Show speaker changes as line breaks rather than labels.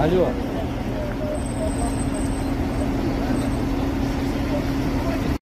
Alô?